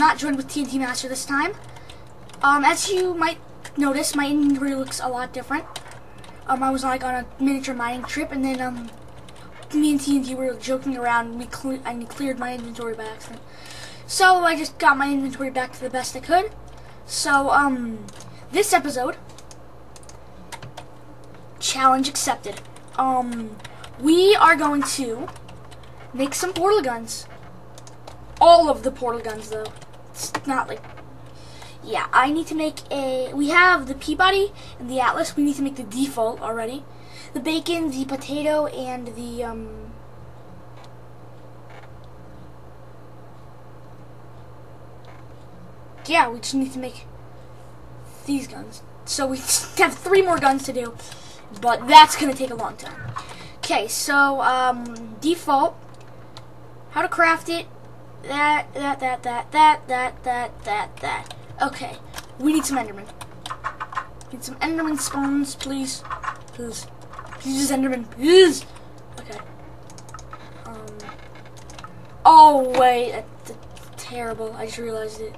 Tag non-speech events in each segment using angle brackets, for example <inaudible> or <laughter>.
Not joined with TNT Master this time. Um, as you might notice, my inventory looks a lot different. Um, I was like on a miniature mining trip, and then um, me and TNT were joking around, and we cle- and cleared my inventory by accident. So I just got my inventory back to the best I could. So um, this episode, challenge accepted. Um, we are going to make some portal guns. All of the portal guns, though. It's not like. Yeah, I need to make a. We have the Peabody and the Atlas. We need to make the default already. The bacon, the potato, and the um. Yeah, we just need to make these guns. So we <laughs> have three more guns to do, but that's gonna take a long time. Okay, so um, default. How to craft it? That, that, that, that, that, that, that, that, that. Okay, we need some Enderman. Need some Enderman spawns, please, please, please, Enderman, please. Okay. Um. Oh wait, that's terrible. I just realized it.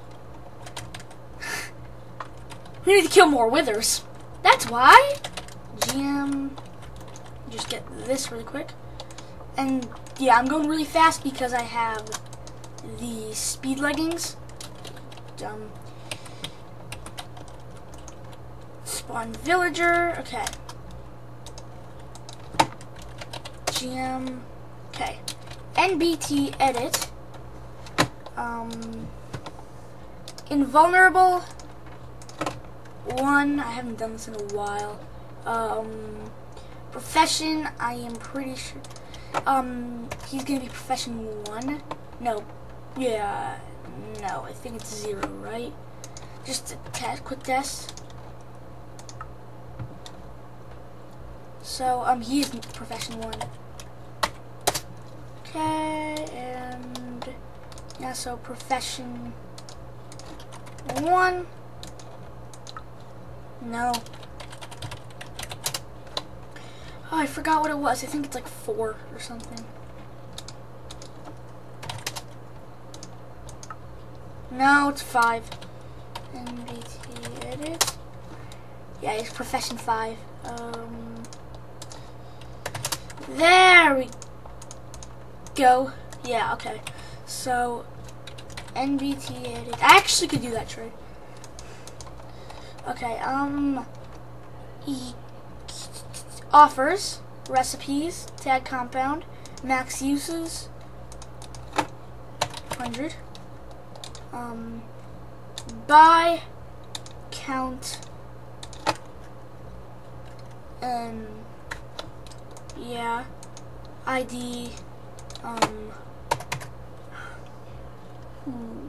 <laughs> we need to kill more withers. That's why. GM. Just get this really quick. And yeah, I'm going really fast because I have the speed leggings. Um, spawn villager. Okay. GM. Okay. NBT edit. Um, invulnerable. One. I haven't done this in a while. Um, profession. I am pretty sure. Um, he's gonna be profession one. No, yeah, no. I think it's zero, right? Just a test, quick test. So, um, he is profession one. Okay, and yeah, so profession one. No. Oh, I forgot what it was. I think it's like four or something. No, it's five. NBT edit. Yeah, it's profession five. Um, there we go. Yeah, okay. So, NBT edit. I actually could do that trade. Okay, um, e offers, recipes, tag compound, max uses, 100, um, buy, count, and yeah, ID, um, hmm.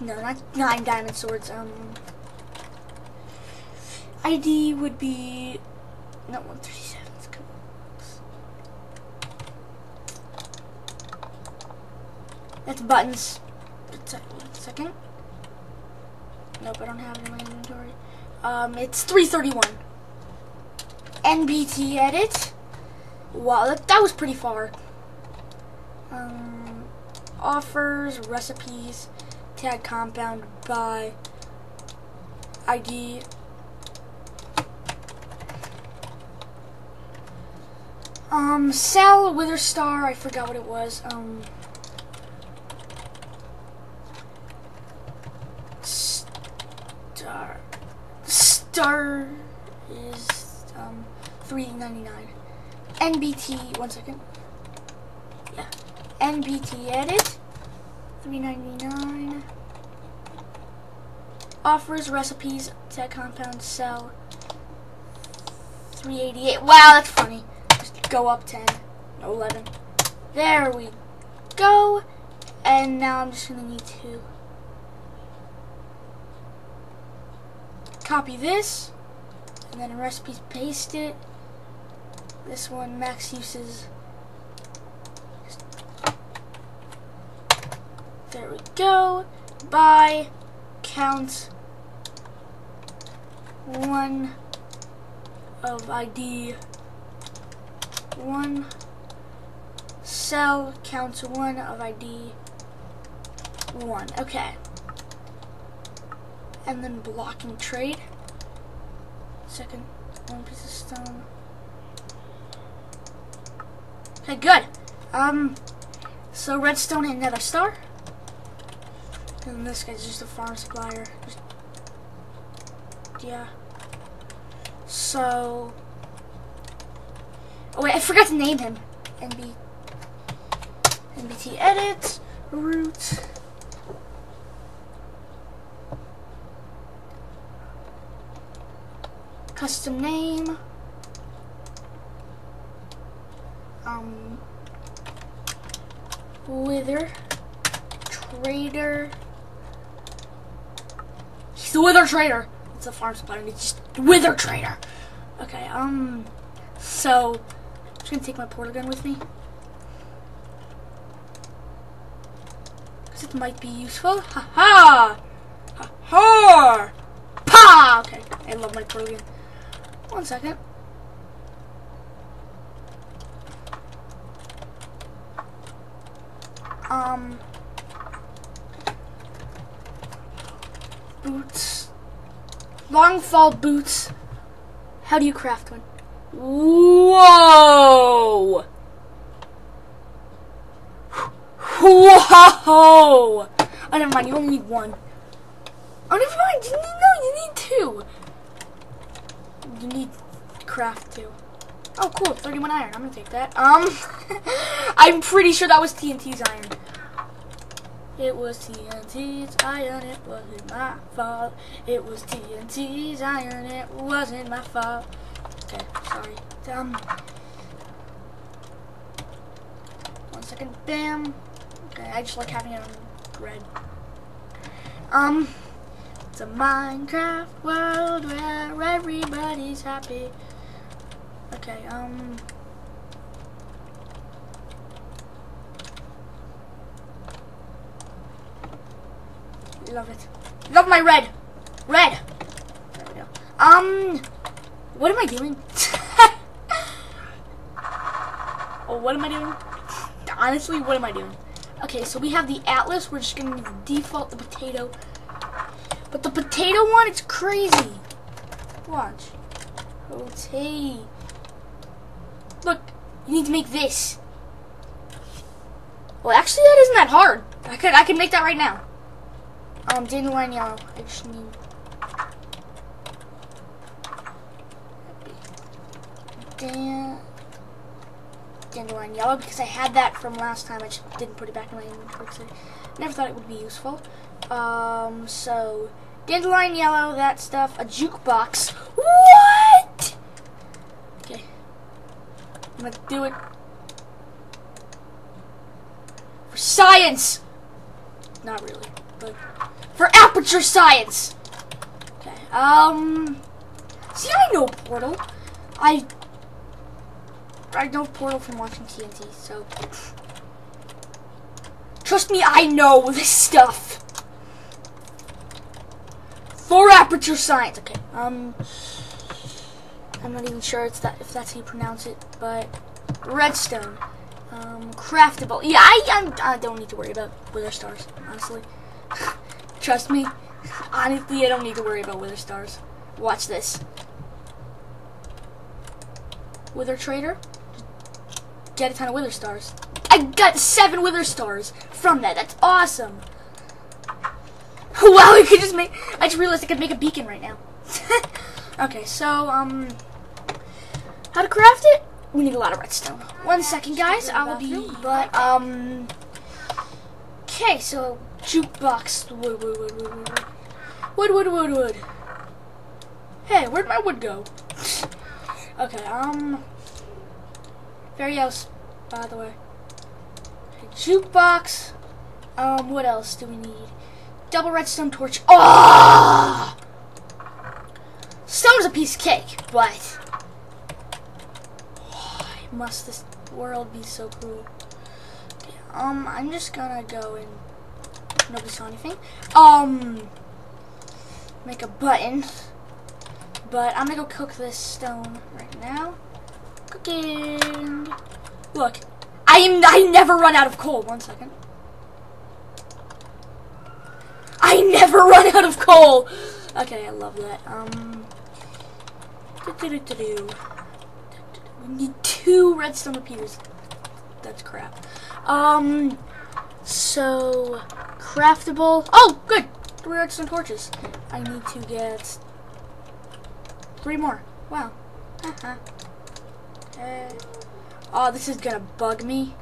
no, not nine diamond swords, um, ID would be no 137. That's buttons. Second. Nope, I don't have it in my inventory. Um, it's 331. NBT edit. Wow, that, that was pretty far. Um, offers, recipes, tag compound, buy, ID, Um, sell, wither star, I forgot what it was. Um, Star, Star is um three ninety nine. NBT, one second. Yeah, NBT edit, three ninety nine. Offers recipes, to compound, sell. 388. Wow, that's funny Just go up 10, no 11. There we go. And now I'm just going to need to copy this, and then recipes paste it. This one, max uses. There we go. Buy, count, one of ID one Sell counts one of ID one. Okay. And then blocking trade. Second, one piece of stone. Okay, good. Um, so redstone and nether star. And this guy's just a farm supplier. Just, yeah. So. Oh wait, I forgot to name him. NB. NBT edit root. Custom name. Um. Wither. Trader. He's the Wither Trader. It's a farm supplier. It's just Wither Trader. Okay, um. So, I'm just gonna take my portal gun with me. Because it might be useful. Ha ha! Ha ha! Pa! Okay, I love my portal gun. One second. Um. Boots. Long fall boots. How do you craft one? Whoa! Whoa! Oh, never mind. You only need one. Oh, never mind. You need, no, you need two. You need craft two. Oh, cool. 31 iron. I'm gonna take that. Um, <laughs> I'm pretty sure that was TNT's iron. It was TNT's iron, it wasn't my fault. It was TNT's iron, it wasn't my fault. Okay, sorry. Um, one second, bam. Okay, I just like having it on red. Um, it's a Minecraft world where everybody's happy. Okay, um. Love it. Love my red. Red. There we go. Um, what am I doing? <laughs> oh, what am I doing? Honestly, what am I doing? Okay, so we have the Atlas. We're just gonna default the potato. But the potato one, it's crazy. Watch. Okay. Look, you need to make this. Well, actually, that isn't that hard. I could I could make that right now. Um, dandelion yellow. I just need. Dan dandelion yellow because I had that from last time. I just didn't put it back in my inventory never thought it would be useful. Um, so dandelion yellow, that stuff, a jukebox. What? Okay, I'm gonna do it for science. Not really, but for aperture science. Okay. Um. See, I know Portal. I I know Portal from watching TNT, so trust me, I know this stuff. For aperture science. Okay. Um. I'm not even sure it's that if that's how you pronounce it, but redstone. Um, craftable. Yeah, I, I'm, I don't need to worry about wither stars, honestly. <laughs> Trust me. Honestly, I don't need to worry about wither stars. Watch this. Wither trader. Get a ton of wither stars. I got seven wither stars from that. That's awesome. <laughs> wow, we could just make... I just realized I could make a beacon right now. <laughs> okay, so, um... How to craft it? We need a lot of redstone. One second, guys. I'll be... But, um... Okay, so... Jukebox. Wood, wood, wood, wood, wood. Wood, wood, wood, wood. Hey, where'd my wood go? <laughs> okay, um... Very else, by the way. Jukebox. Um, what else do we need? Double redstone torch. Oh! Stone's a piece of cake, but why must this world be so cruel? Um, I'm just gonna go and nobody saw anything. Um, make a button, but I'm gonna go cook this stone right now. Cooking. Look, I am. I never run out of coal. One second. I never <laughs> run out of coal. Okay, I love that. Um. do-do-do-do-do. We need two redstone repeaters. That's crap. Um. So craftable. Oh, good. Three redstone torches. I need to get three more. Wow. Uh-huh. Uh, oh, this is gonna bug me.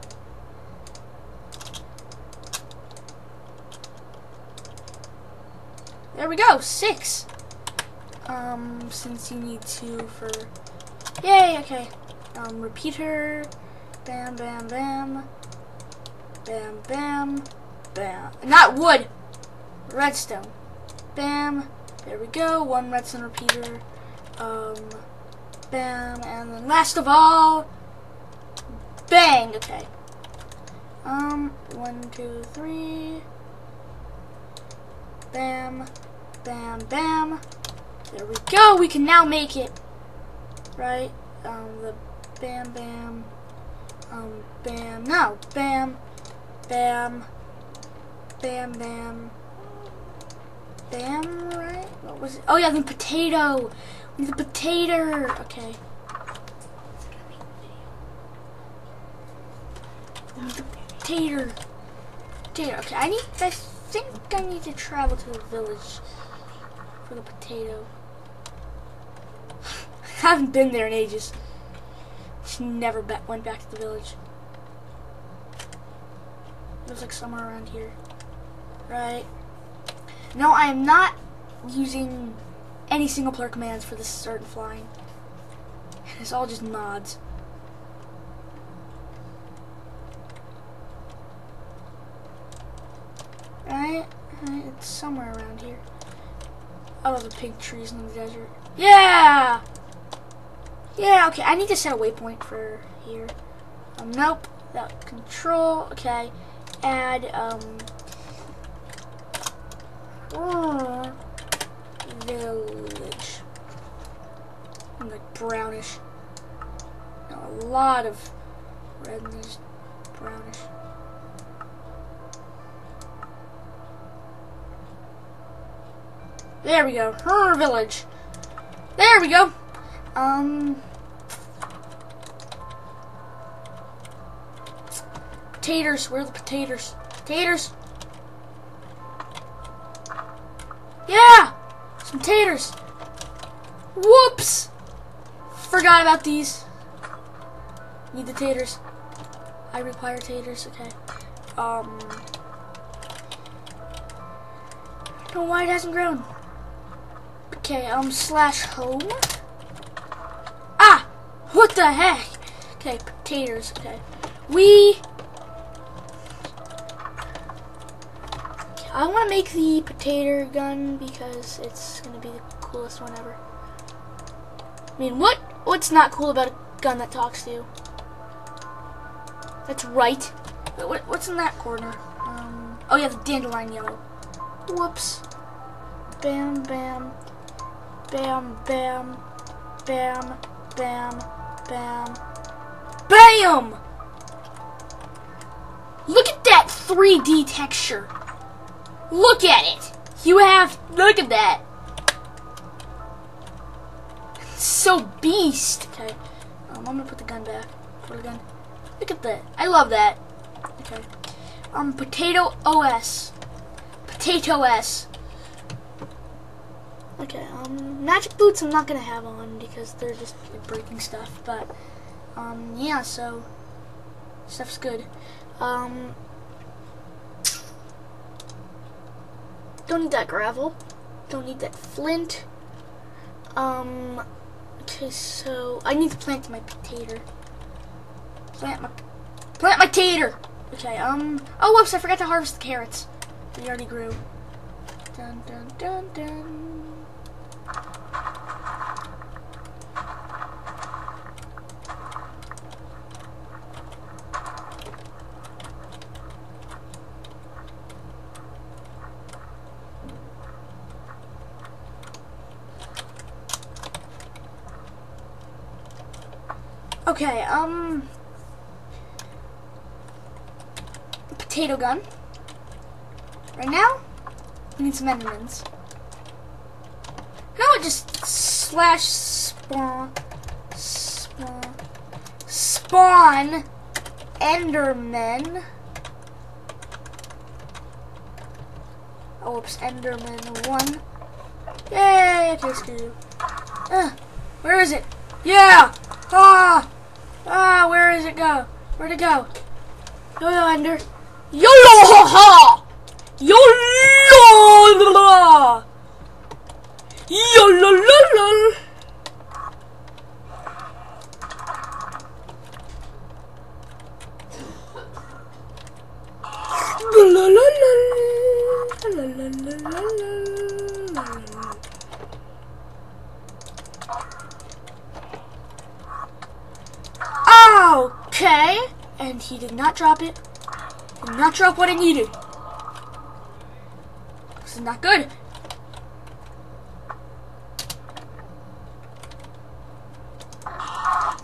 There we go, six. Um, since you need two for, yay, okay. Um, repeater, bam, bam, bam, bam, bam, bam. Not wood, redstone. Bam, there we go, one redstone repeater. Um, bam, and then last of all, bang, okay. Um, one, two, three, bam, bam, bam. There we go, we can now make it, right? Um, the bam, bam, um, bam, no, bam, bam, bam, bam, bam, right? What was it? Oh yeah, the potato. The potato. Okay. The potato. Potato. Okay, I need. I think I need to travel to the village for the potato. <laughs> I haven't been there in ages. Never went back to the village. It was like somewhere around here. Right. No, I am not using any single player commands for this certain flying. It's all just mods. Right? right? It's somewhere around here. Oh, the pink trees in the desert. Yeah! Yeah, okay, I need to set a waypoint for here. Um, nope. That control, okay. Add, um... Village. I'm like brownish. No, a lot of red and brownish. There we go. Her village. There we go. Um. Taters. Where are the potatoes? Taters. Yeah! Some taters. Whoops! Forgot about these. Need the taters. I require taters, okay. Um. I don't know why it hasn't grown. Okay, um, slash home. Ah! What the heck? Okay, potatoes, okay. We I want to make the potato gun because it's going to be the coolest one ever. I mean, what? what's not cool about a gun that talks to you? That's right. What, what's in that corner? Um, oh yeah, the dandelion yellow. Whoops. Bam, bam. Bam, bam. Bam, bam, bam. BAM! Look at that 3D texture. Look at it. You have, look at that. so beast. Okay, um, I'm gonna put the gun back. Put the gun. Look at that. I love that. Okay. Um, Potato OS. Potato S. Okay, um, magic boots I'm not gonna have on because they're just breaking stuff, but, um, yeah, so, stuff's good. Um, Don't need that gravel. Don't need that flint. Um, okay, so I need to plant my potato. Plant my, plant my tater. Okay, um, oh, whoops, I forgot to harvest the carrots. They already grew. Dun, dun, dun, dun. Okay, um... potato gun. Right now, we need some Endermans. No, just slash spawn, spawn, spawn Enderman. Oh, oops, Enderman one. Yay, okay, screw you. Uh, where is it? Yeah! Ah! Ah, where is it go? Where'd it go? Hello, Ender. YOLO HA HA! YOLO! YOLO Okay. And he did not drop it. Did not drop what I needed. This is not good.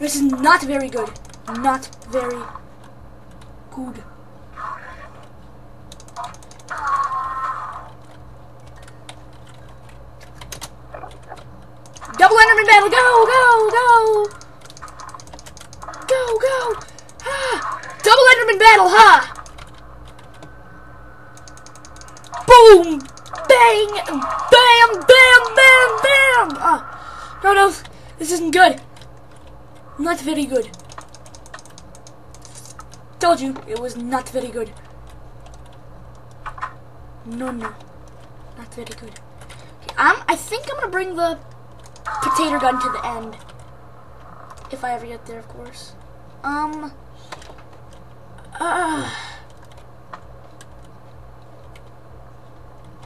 This is not very good. Not very good. Double Enderman battle, go, go, go! Go, go! Ah! Double Enderman battle, ha! Boom! Bang! Bam! Bam! Bam! Bam! Ah! No, no, this isn't good. Not very good. Told you, it was not very good. No, no. Not very good. Okay, um, I think I'm gonna bring the potato gun to the end. If I ever get there, of course. Um. Uh.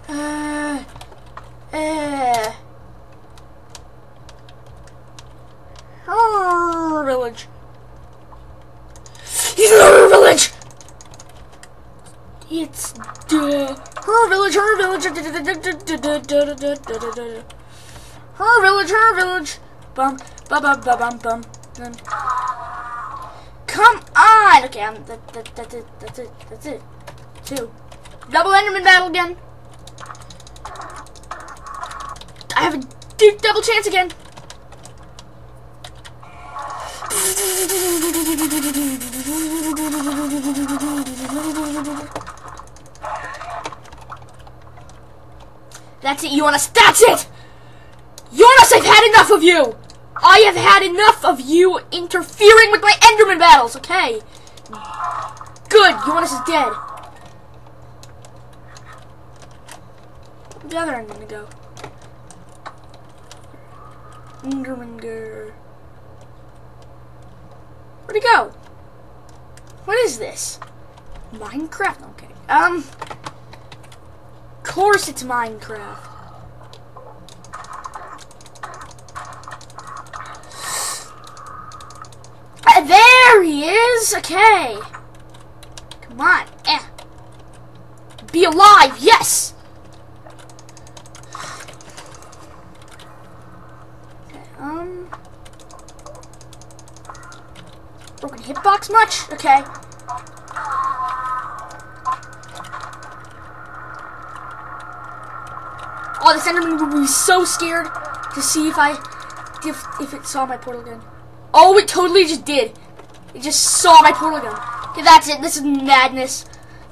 Uh. Uh. Oh, village. Her village. It's the her village. Her village. Her village. Her village. Bum. Bum. Bum. Bum. Bum. Bum. bum. On! Okay, I'm, that, that, that's it. That's it. That's it. Two. Double Enderman battle again. I have a double chance again. That's it, Jonas. That's it! Jonas, I've had enough of you! I have had enough of you interfering with my Enderman battles, okay? Good, Jonas is dead. The other Enderman go? Enderman girl. Where'd he go? What is this? Minecraft? Okay. Um. Of course it's Minecraft. There he is. Okay. Come on. Eh. Be alive. Yes. Okay. Um. Broken hitbox much? Okay. Oh, this Enderman would be so scared to see if I, if if it saw my portal gun. Oh, it totally just did. It just saw my portal gun. Okay, that's it. This is madness.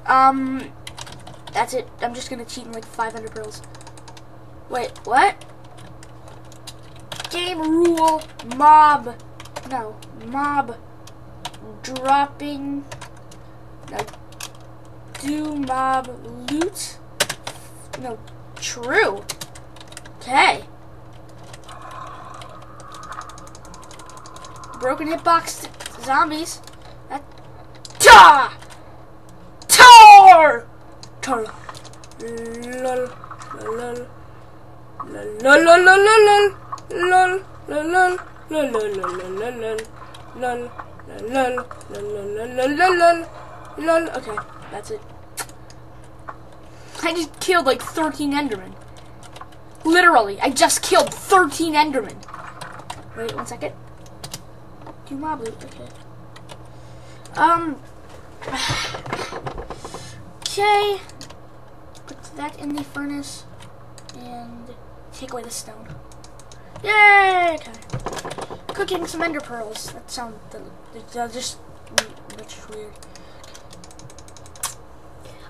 Um, that's it. I'm just gonna cheat in like 500 pearls. Wait, what? Game rule mob. No, mob dropping. No, do mob loot. No, true. Okay. Broken hitbox zombies. That Ta! Tar! Tar. Lol. Lol. Lol. Lol. Lol. Lol. Lol. Lol. Lol. Lol. Lol. Lol. Lol. Lol. Okay, that's it. I just killed like 13 Endermen. Literally, I just killed 13 Endermen. Wait one second. Do loot, okay. Um. <sighs> Okay. Put that in the furnace and take away the stone. Yay! Okay. Cooking some ender pearls. That sounds just that's weird.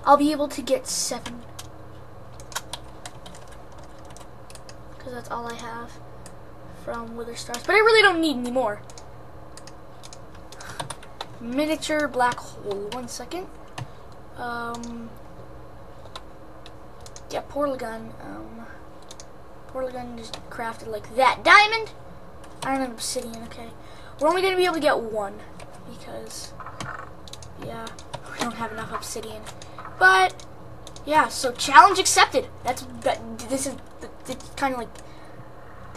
I'll be able to get seven. Because that's all I have from Wither Stars. But I really don't need any more. Miniature black hole. One second. Um, yeah, portal gun. Um, portal gun just crafted like that. Diamond. Iron obsidian. Okay, we're only gonna be able to get one because, yeah, we don't have enough obsidian. But yeah, so challenge accepted. That's that. This is kind of like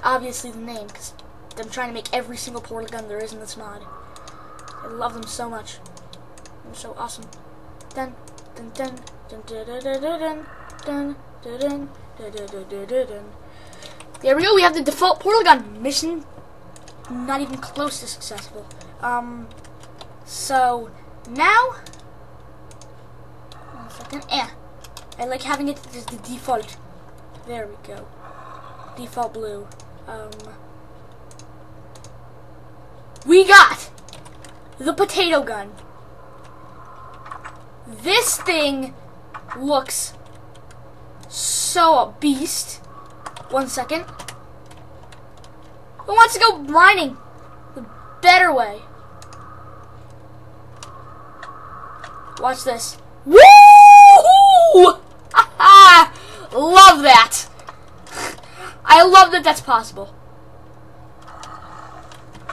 obviously the name because I'm trying to make every single portal gun there is in this mod. I love them so much. They're so awesome. Dun dun dun dun dun dun dun dun dun dun There we go. We have the default portal gun mission. Not even close to successful. Um. So now. One second. Yeah. I like having it as the default. There we go. Default blue. Um. We got the potato gun. This thing looks so a beast. One second. Who wants to go mining? The better way. Watch this. Woo! <laughs> love that. I love that that's possible.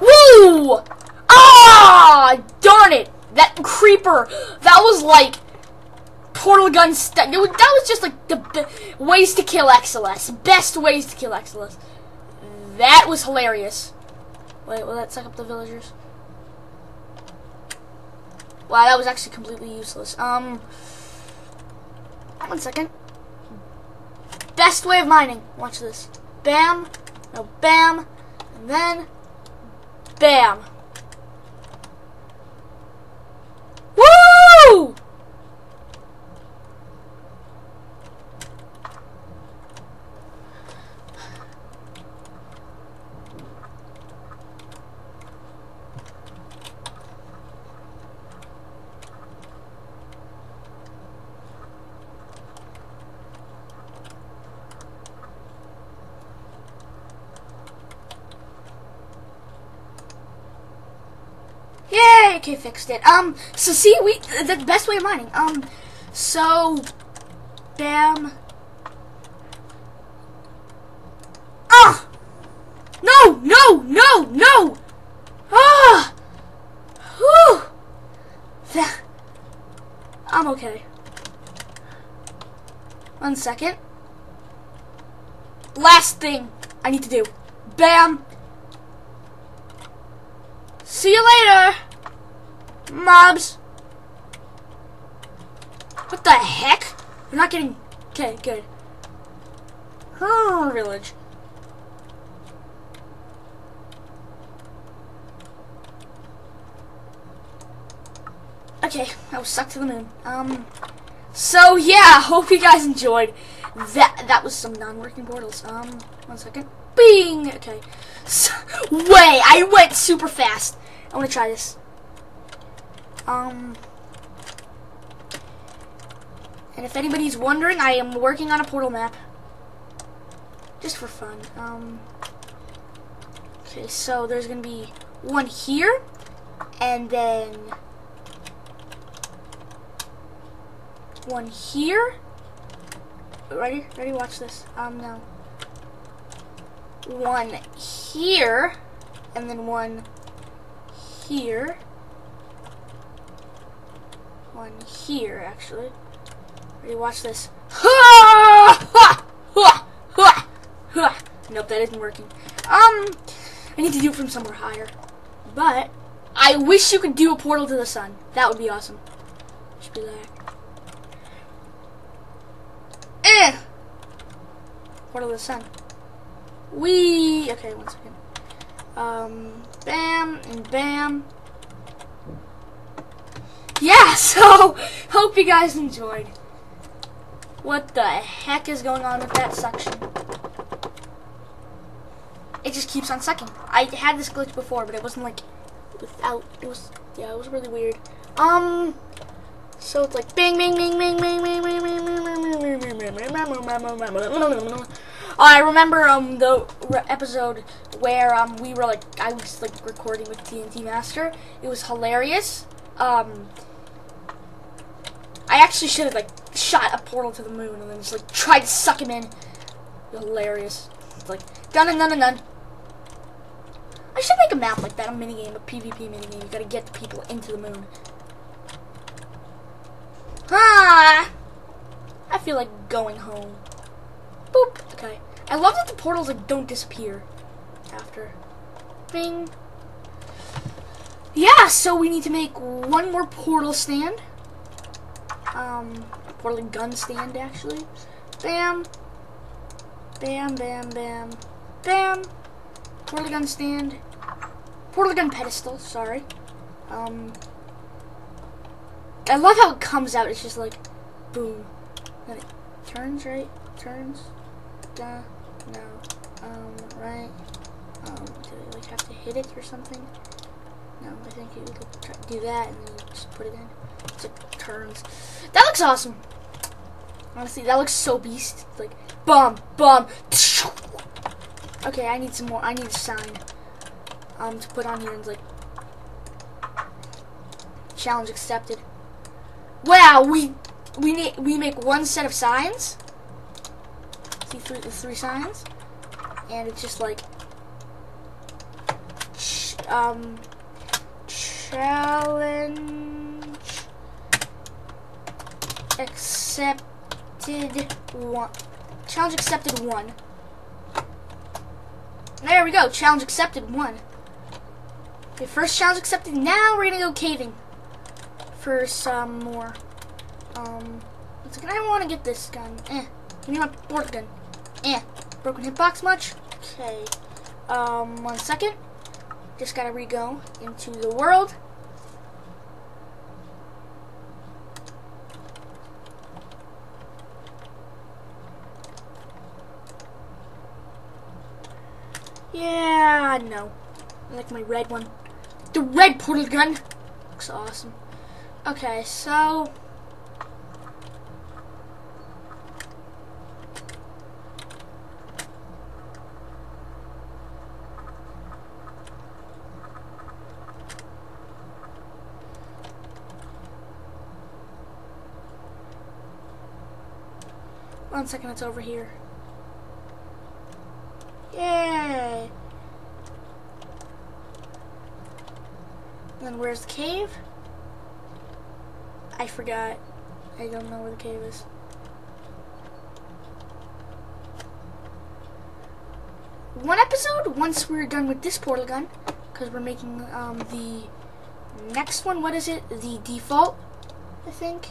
Woo! Ah! Darn it! That creeper, that was like portal gun stuff. That was just like the ways to kill Exilus. Best ways to kill Exilus. That was hilarious. Wait, will that suck up the villagers? Wow, that was actually completely useless. Um, one second. Best way of mining. Watch this. Bam. No, bam. And then, bam. Woo! Yay! Okay, fixed it. Um, so see, we the best way of mining. Um, so, bam. Ah! No! No! No! No! Ah! Whew! That. I'm okay. One second. Last thing I need to do. Bam! See you later, mobs. What the heck? You're not getting... Okay, good. Her village. Okay, I was sucked to the moon. Um, so yeah, hope you guys enjoyed. That that was some non-working portals. Um, one second. Bing! Okay. So, <laughs> way! I went super fast. I want to try this. Um, and if anybody's wondering, I am working on a portal map. Just for fun. Um, okay, so there's going to be one here, and then one here. Ready? Ready? Watch this. Um, no. One here, and then one here. One here, actually. Ready, watch this. <laughs> Nope, that isn't working. Um, I need to do it from somewhere higher. But, I wish you could do a portal to the sun. That would be awesome. Should be like... Eh! Portal to the sun. We Okay, one second. Um, bam and bam. Yeah, so hope you guys enjoyed. What the heck is going on with that suction? It just keeps on sucking. I had this glitch before, but it wasn't like without. It was yeah, it was really weird. Um, so it's like bing, bing, bing, bing, bing, bing, bing, bing, bing, bing, bing, I remember um the episode where um we were like I was like recording with TNT Master. It was hilarious. Um, I actually should have like shot a portal to the moon and then just like tried to suck him in. Hilarious. It's like dun dun dun dun. I should make a map like that, a minigame, a PvP minigame. You gotta get the people into the moon. Ah! I feel like going home. Boop. Okay. I love that the portals like don't disappear after. Bing. Yeah, so we need to make one more portal stand. Um, portal gun stand actually. Bam. Bam, bam, bam. Bam. Portal gun stand. Portal gun pedestal, sorry. Um, I love how it comes out. It's just like, boom. Then it turns, right? Turns. Da. No. Um, right. Um, do I like have to hit it or something? No, I think you do that and then you just put it in. It turns. That looks awesome. Honestly, that looks so beast. Like, bomb, bomb. Okay, I need some more. I need a sign um, to put on here. And like, challenge accepted. Wow, we we need we make one set of signs. See three three signs, and it's just like um challenge accepted one. Challenge accepted one. There we go. Challenge accepted. One. Okay, first challenge accepted. Now we're gonna go caving for some more. Um, I want to get this gun. Eh. Give me my board gun. Eh. Broken hitbox much? Okay. Um, one second. Just gotta re-go into the world. Yeah, no. I like my red one. The red portal gun. Looks awesome. Okay, so... One second, it's over here. Yay! then where's the cave? I forgot. I don't know where the cave is. One episode, once we're done with this portal gun, because we're making um, the next one, what is it? The default, I think,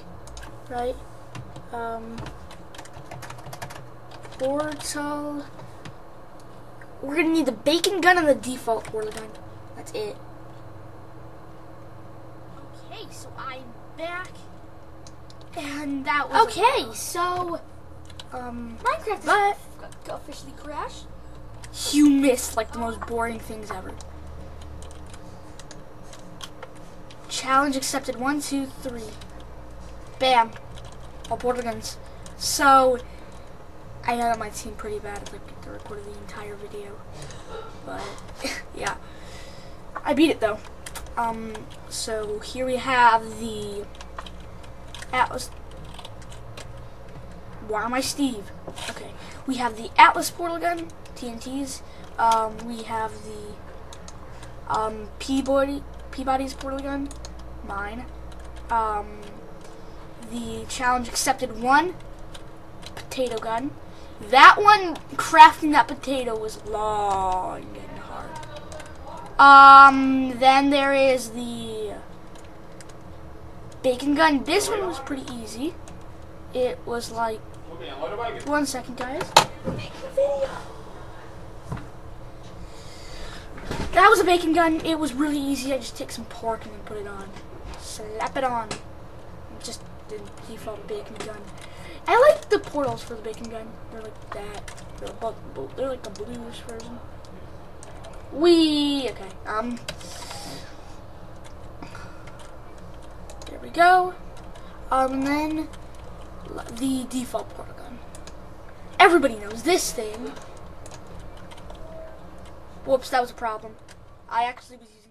right? Um, portal we're gonna need the bacon gun and the default portal gun. That's it. Okay, so I'm back. And that was Okay, so um Minecraft but officially crashed. You missed like the most boring things ever. Challenge accepted. One, two, three. Bam. All portal guns. So I know that might seem pretty bad if I picked to record the entire video, but <laughs> yeah, I beat it though. Um, so here we have the Atlas. Why am I Steve? Okay, we have the Atlas portal gun, TNTs. Um, we have the um, Peabody Peabody's portal gun, mine. Um, the challenge accepted one potato gun. That one, crafting that potato was long and hard. Um, then there is the bacon gun. This one was pretty easy. It was like, one second guys. That was a bacon gun. It was really easy. I just take some pork and then put it on. Slap it on. Just the default bacon gun. I like the portals for the bacon gun. They're like that. They're, they're like a bluish version. We okay. Um. There we go. Um, and then the default portal gun. Everybody knows this thing. Whoops, that was a problem. I actually was using.